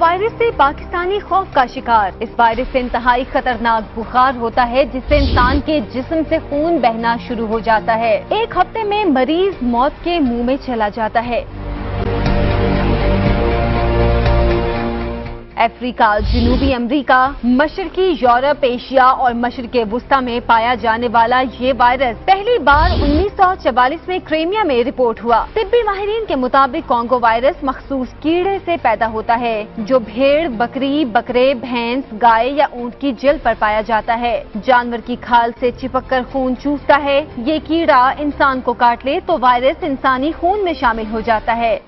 Virus Pakistani خوف کا شکار۔ اس وائرس سے انتہائی خطرناک بخار ہوتا ہے، جس سے انسان کے جسم سے خون بہنا شروع ہو جاتا ہے۔ ایک ہفتے میں مریض موت کے منہ میں چلا جاتا ہے۔ افریقہ، جنوبی امریکہ، مشرقی یورپ، ایشیا اور مشرق وسطی میں پایا جانے والا یہ وائرس پہلی بار انیس سو چوالیس میں کریمیا میں رپورٹ ہوا۔ طبی ماہرین کے مطابق کانگو وائرس مخصوص کیڑے سے پیدا ہوتا ہے، جو بھیڑ، بکری، بکرے، بھینس، گائے یا اونٹ کی جلد پر پایا جاتا ہے۔ جانور کی کھال سے چپک کر خون چوستا ہے۔ یہ کیڑا انسان کو کاٹ لے تو وائرس انسانی خون میں شامل ہو جاتا ہے۔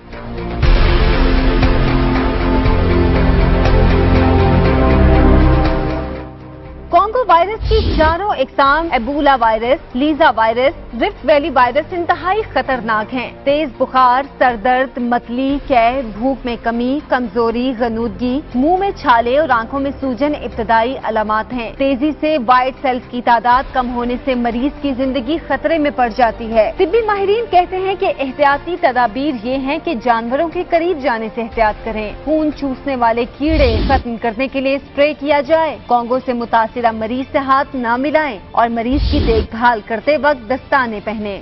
وائرس کی چاروں اقسام، Ebola virus, Lassa virus Rift Valley virus انتہائی خطرناک ہیں۔ تیز بخار سر درد متلی کہہ بھوک میں کمی، کمزوری، غنودگی، منہ میں چھالے اور آنکھوں میں سوجن ابتدائی علامات ہیں۔ تیزی سے وائٹ سیلز کی تعداد کم ہونے سے مریض کی زندگی خطرے میں پڑ جاتی ہے۔ طبی ماہرین کہتے ہیں کہ احتیاطی تدابیر یہ ہیں کہ جانوروں کے قریب جانے سے احتیاط کریں۔ خون چوسنے والے کیڑے ختم کرنے کے لیے اسپرے کیا جائے۔ کانگو سے متاثرہ مریض مریض سے ہاتھ نہ ملائیں اور مریض کی دیکھ بھال کرتے وقت دستانے پہنے